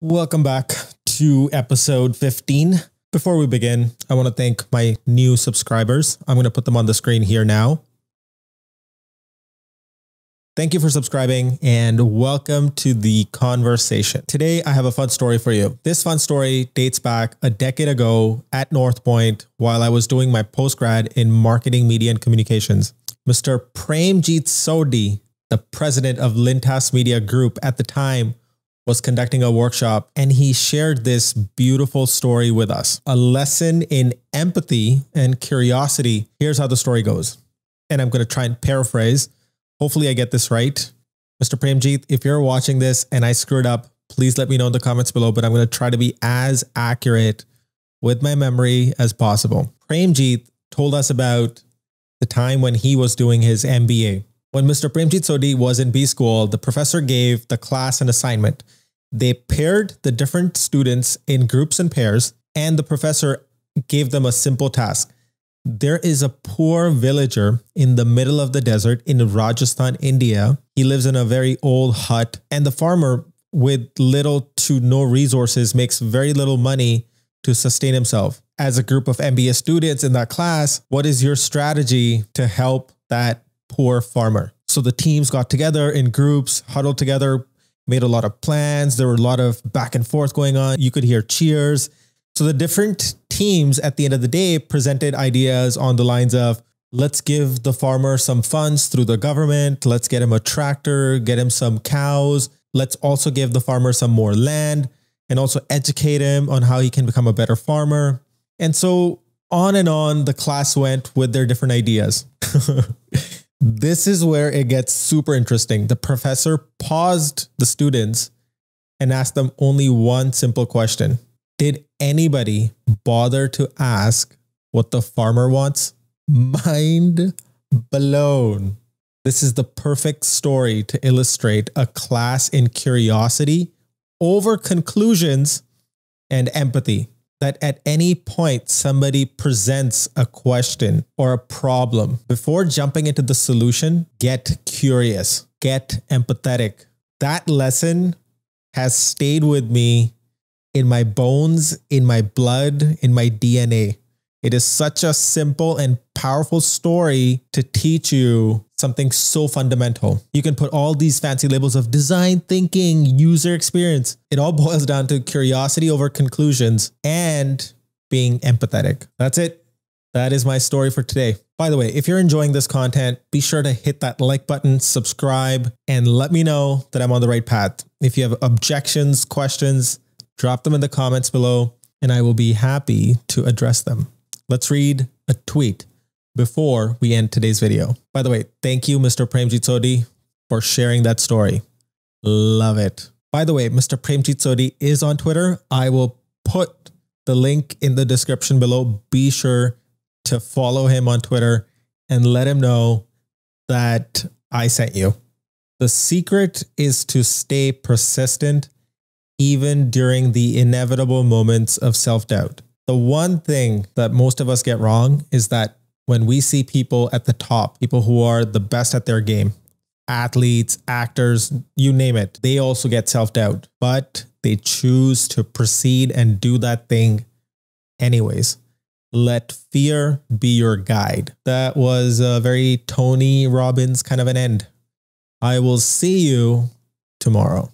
Welcome back to episode 15. Before we begin, I want to thank my new subscribers. I'm going to put them on the screen here now. Thank you for subscribing and welcome to the conversation. Today, I have a fun story for you. This fun story dates back a decade ago at North Point while I was doing my postgrad in marketing, media, and communications. Mr. Premjeet Sodhi, the president of Lintas Media Group at the time, was conducting a workshop and he shared this beautiful story with us a lesson in empathy and curiosity. Here's how the story goes. And I'm going to try and paraphrase. Hopefully, I get this right. Mr. Premjeet, if you're watching this and I screwed up, please let me know in the comments below. But I'm going to try to be as accurate with my memory as possible. Premjeet told us about the time when he was doing his MBA. When Mr. Premjeet Sodhi was in B school, the professor gave the class an assignment they paired the different students in groups and pairs, and the professor gave them a simple task. There is a poor villager in the middle of the desert in Rajasthan, India. He lives in a very old hut, and the farmer, with little to no resources, makes very little money to sustain himself. As a group of MBA students in that class, what is your strategy to help that poor farmer? So the teams got together in groups, huddled together, made a lot of plans. There were a lot of back and forth going on. You could hear cheers. So the different teams at the end of the day presented ideas on the lines of let's give the farmer some funds through the government. Let's get him a tractor, get him some cows. Let's also give the farmer some more land and also educate him on how he can become a better farmer. And so on and on the class went with their different ideas. This is where it gets super interesting. The professor paused the students and asked them only one simple question Did anybody bother to ask what the farmer wants? Mind blown. This is the perfect story to illustrate a class in curiosity over conclusions and empathy that at any point somebody presents a question or a problem, before jumping into the solution, get curious, get empathetic. That lesson has stayed with me in my bones, in my blood, in my DNA. It is such a simple and powerful story to teach you something so fundamental. You can put all these fancy labels of design thinking, user experience. It all boils down to curiosity over conclusions and being empathetic. That's it. That is my story for today. By the way, if you're enjoying this content, be sure to hit that like button, subscribe, and let me know that I'm on the right path. If you have objections, questions, drop them in the comments below, and I will be happy to address them. Let's read a tweet before we end today's video. By the way, thank you, Mr. Premjeet Sodhi, for sharing that story. Love it. By the way, Mr. Premjeet Sodhi is on Twitter. I will put the link in the description below. Be sure to follow him on Twitter and let him know that I sent you. The secret is to stay persistent even during the inevitable moments of self doubt. The one thing that most of us get wrong is that when we see people at the top, people who are the best at their game, athletes, actors, you name it, they also get self doubt, but they choose to proceed and do that thing anyways. Let fear be your guide. That was a very Tony Robbins kind of an end. I will see you tomorrow.